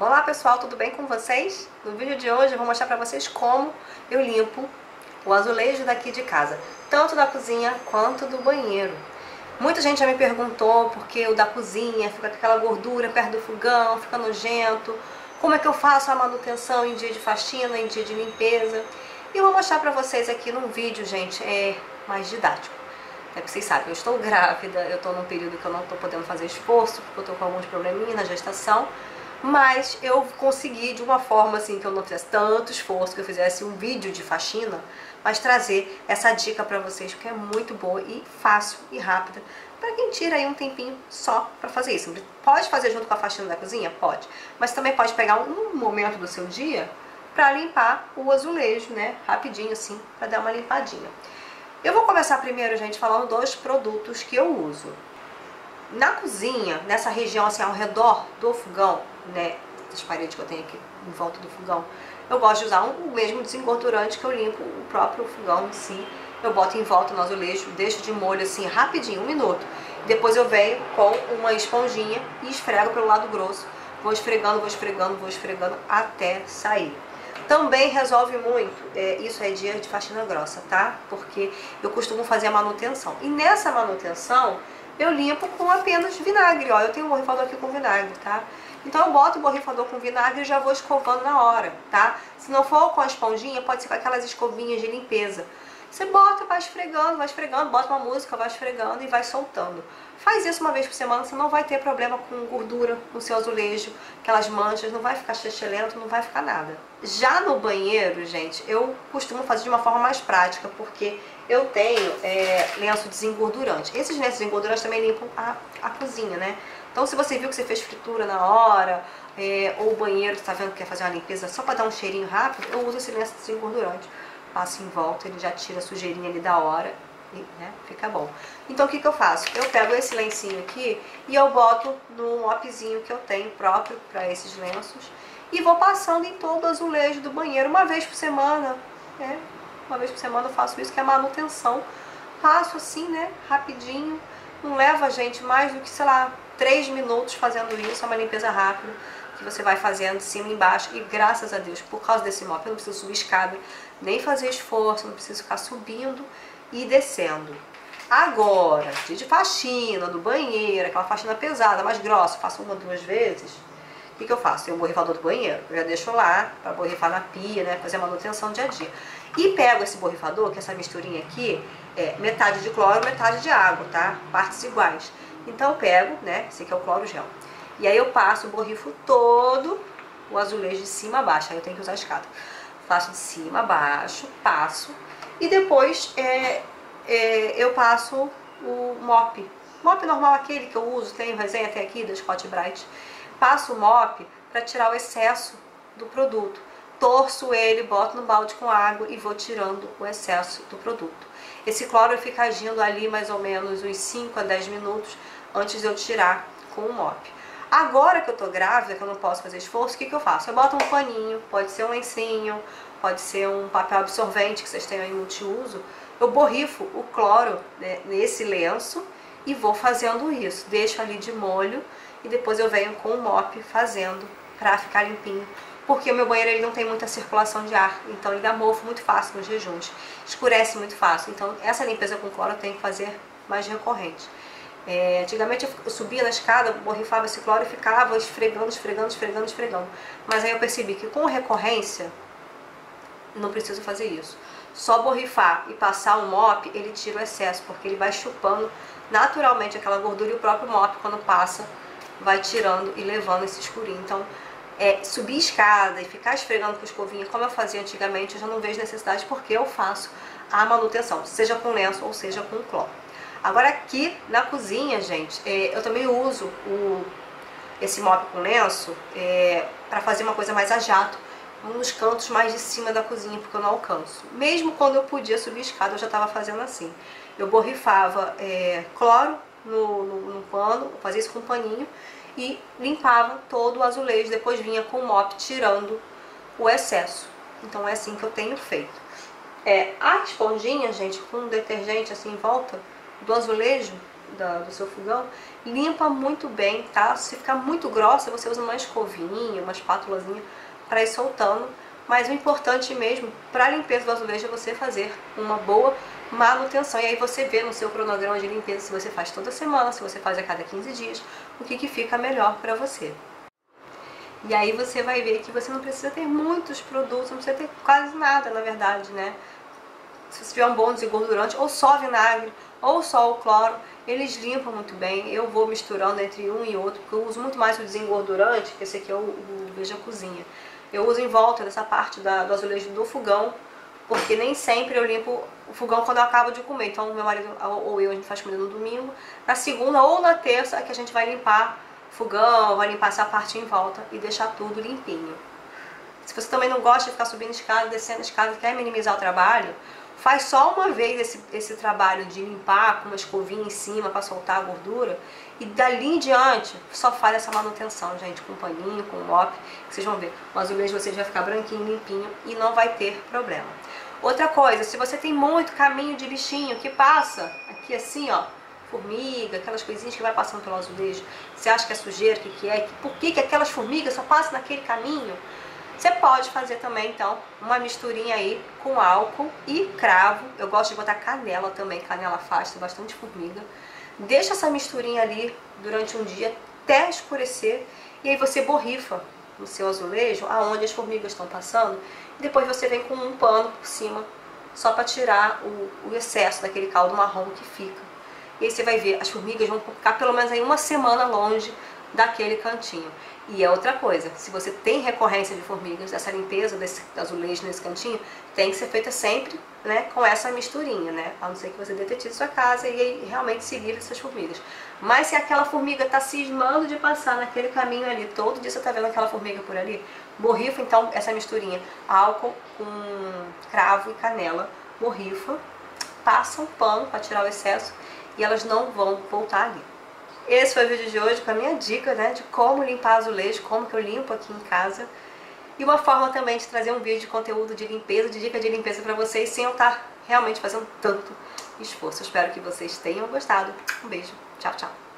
Olá pessoal, tudo bem com vocês? No vídeo de hoje eu vou mostrar pra vocês como eu limpo o azulejo daqui de casa, tanto da cozinha quanto do banheiro. Muita gente já me perguntou porque o da cozinha fica com aquela gordura perto do fogão, fica nojento, como é que eu faço a manutenção em dia de faxina, em dia de limpeza. E eu vou mostrar pra vocês aqui num vídeo, gente, é mais didático. É que vocês sabem, eu estou grávida, eu estou num período que eu não estou podendo fazer esforço, porque eu estou com alguns probleminhas na gestação, mas eu consegui de uma forma assim que eu não fizesse tanto esforço, que eu fizesse um vídeo de faxina, mas trazer essa dica para vocês, porque é muito boa e fácil e rápida, para quem tira aí um tempinho só para fazer isso. Pode fazer junto com a faxina da cozinha? Pode, mas também pode pegar um momento do seu dia para limpar o azulejo, né, rapidinho assim, para dar uma limpadinha. Eu vou começar primeiro, gente, falando dos produtos que eu uso. Na cozinha, nessa região assim ao redor do fogão, né, das paredes que eu tenho aqui em volta do fogão, eu gosto de usar um, o mesmo desengordurante que eu limpo o próprio fogão em si. Eu boto em volta no azulejo, deixo de molho assim rapidinho, um minuto. Depois eu venho com uma esponjinha e esfrego pelo lado grosso. Vou esfregando, vou esfregando, vou esfregando até sair. Também resolve muito, é, isso é dia de faxina grossa, tá? Porque eu costumo fazer a manutenção. E nessa manutenção, eu limpo com apenas vinagre, ó. Eu tenho um borrifador aqui com vinagre, tá? Então eu boto o borrifador com vinagre e já vou escovando na hora, tá? Se não for com a esponjinha, pode ser com aquelas escovinhas de limpeza. Você bota, vai esfregando, vai esfregando, bota uma música, vai esfregando e vai soltando. Faz isso uma vez por semana, você não vai ter problema com gordura no seu azulejo, aquelas manchas, não vai ficar chechelento, não vai ficar nada. Já no banheiro, gente, eu costumo fazer de uma forma mais prática, porque eu tenho é, lenço desengordurante. Esses lenços desengordurantes também limpam a, a cozinha, né? Então se você viu que você fez fritura na hora, é, ou o banheiro está vendo que quer fazer uma limpeza só para dar um cheirinho rápido, eu uso esse lenço desengordurante. Passo em volta, ele já tira a sujeirinha ali da hora e né, fica bom. Então o que, que eu faço? Eu pego esse lencinho aqui e eu boto no mopzinho que eu tenho próprio para esses lenços e vou passando em todo o azulejo do banheiro uma vez por semana. Né? Uma vez por semana eu faço isso, que é manutenção. Passo assim, né, rapidinho. Não leva gente mais do que, sei lá, 3 minutos fazendo isso, é uma limpeza rápida que você vai fazendo de cima e embaixo. E graças a Deus, por causa desse mop, eu não preciso subir escada, nem fazer esforço, não preciso ficar subindo e descendo. Agora, dia de faxina, do banheiro, aquela faxina pesada, mais grossa, faço uma, duas vezes. O que, que eu faço? Tem o borrifador do banheiro, eu já deixo lá para borrifar na pia, né, fazer a manutenção dia a dia. E pego esse borrifador, que é essa misturinha aqui, é metade de cloro, metade de água, tá? Partes iguais. Então eu pego, né, esse aqui é o cloro gel. E aí eu passo o borrifo todo, o azulejo de cima a baixo, aí eu tenho que usar a escada. Faço de cima a baixo, passo, e depois é, é, eu passo o mop. Mop normal aquele que eu uso, tem resenha até aqui da Scott Bright. Passo o mop para tirar o excesso do produto. Torço ele, boto no balde com água e vou tirando o excesso do produto. Esse cloro fica agindo ali mais ou menos uns 5 a 10 minutos antes de eu tirar com o mop. Agora que eu tô grávida, que eu não posso fazer esforço, o que, que eu faço? Eu boto um paninho, pode ser um lencinho, pode ser um papel absorvente que vocês tenham em multiuso. Eu borrifo o cloro né, nesse lenço e vou fazendo isso. Deixo ali de molho e depois eu venho com o mop fazendo para ficar limpinho. Porque o meu banheiro ele não tem muita circulação de ar, então ele dá mofo muito fácil nos jejuns. Escurece muito fácil, então essa limpeza com cloro eu tenho que fazer mais recorrente. É, antigamente eu subia na escada, borrifava esse cloro e ficava esfregando, esfregando, esfregando, esfregando. Mas aí eu percebi que com recorrência, não preciso fazer isso. Só borrifar e passar o mop, ele tira o excesso, porque ele vai chupando naturalmente aquela gordura e o próprio mop, quando passa, vai tirando e levando esse escurinho. Então, é, subir escada e ficar esfregando com escovinha, como eu fazia antigamente, eu já não vejo necessidade, porque eu faço a manutenção, seja com lenço ou seja com cloro. Agora aqui na cozinha, gente, é, eu também uso o, esse mop com lenço é, para fazer uma coisa mais a jato, nos cantos mais de cima da cozinha, porque eu não alcanço. Mesmo quando eu podia subir escada, eu já estava fazendo assim. Eu borrifava é, cloro no, no, no, pano, fazia isso com um paninho, e limpava todo o azulejo, depois vinha com o mop tirando o excesso. Então é assim que eu tenho feito. É, a esponjinha, gente, com detergente assim em volta do azulejo, da, do seu fogão, limpa muito bem, tá? Se ficar muito grossa, você usa uma escovinha, uma espátulazinha para ir soltando. Mas o importante mesmo para limpeza do azulejo é você fazer uma boa manutenção. E aí você vê no seu cronograma de limpeza se você faz toda semana, se você faz a cada 15 dias, o que, que fica melhor para você. E aí você vai ver que você não precisa ter muitos produtos, não precisa ter quase nada, na verdade, né? Se você tiver um bom desengordurante, ou só vinagre, ou só o cloro, eles limpam muito bem. Eu vou misturando entre um e outro, porque eu uso muito mais o desengordurante, que esse aqui é o, o Veja Cozinha. Eu uso em volta dessa parte da, do azulejo do fogão, porque nem sempre eu limpo o fogão quando eu acabo de comer. Então, meu marido ou eu, a gente faz comida no domingo. Na segunda ou na terça é que a gente vai limpar o fogão, vai limpar essa parte em volta e deixar tudo limpinho. Se você também não gosta de ficar subindo escada, descendo escada, quer minimizar o trabalho, faz só uma vez esse, esse trabalho de limpar com uma escovinha em cima para soltar a gordura e dali em diante só faz essa manutenção, gente, com paninho, com mop, que vocês vão ver. O azulejo você vai ficar branquinho, limpinho e não vai ter problema. Outra coisa, se você tem muito caminho de lixinho que passa aqui assim, ó, formiga, aquelas coisinhas que vai passando pelo azulejo, você acha que é sujeira, o que, que é, por que, que aquelas formigas só passam naquele caminho? Você pode fazer também, então, uma misturinha aí com álcool e cravo. Eu gosto de botar canela também, canela afasta bastante formiga. Deixa essa misturinha ali durante um dia até escurecer e aí você borrifa no seu azulejo aonde as formigas estão passando e depois você vem com um pano por cima só para tirar o, o, excesso daquele caldo marrom que fica. E aí você vai ver, as formigas vão ficar pelo menos aí uma semana longe daquele cantinho. E é outra coisa, se você tem recorrência de formigas, essa limpeza desse azulejo nesse cantinho tem que ser feita sempre né, com essa misturinha, né? A não ser que você detetize sua casa e realmente se livre dessas formigas. Mas se aquela formiga está cismando de passar naquele caminho ali, todo dia você está vendo aquela formiga por ali, borrifa então essa misturinha, álcool com cravo e canela, borrifa, passa um pano para tirar o excesso e elas não vão voltar ali. Esse foi o vídeo de hoje com a minha dica né, de como limpar azulejo, como que eu limpo aqui em casa. E uma forma também de trazer um vídeo de conteúdo de limpeza, de dica de limpeza para vocês, sem eu estar realmente fazendo tanto esforço. espero que vocês tenham gostado. Um beijo. Tchau, tchau.